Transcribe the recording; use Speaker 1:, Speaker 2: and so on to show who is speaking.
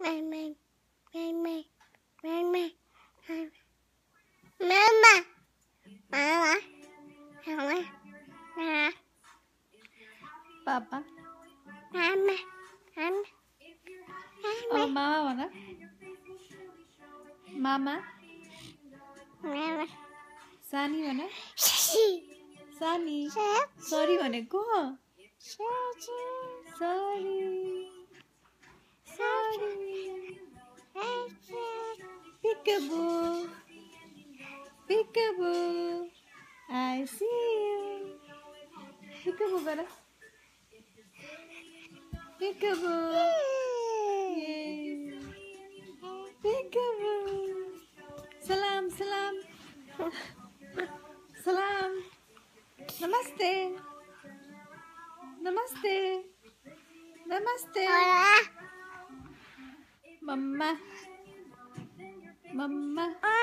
Speaker 1: Mama. Mama. Mama. Mama. Mama. Mama. Mama.
Speaker 2: Papa.
Speaker 1: Mama. Mama.
Speaker 2: Oh, mama mana? Mama.
Speaker 1: Mama.
Speaker 2: सानी भन. सानी. सरी भनेको सरी Peekaboo. Peekaboo. I see you. Peekaboo, brother. Peekaboo. Peekaboo. Salam, salam. salam. Namaste. Namaste.
Speaker 1: Namaste.
Speaker 2: Mama. Mama.
Speaker 1: Ah,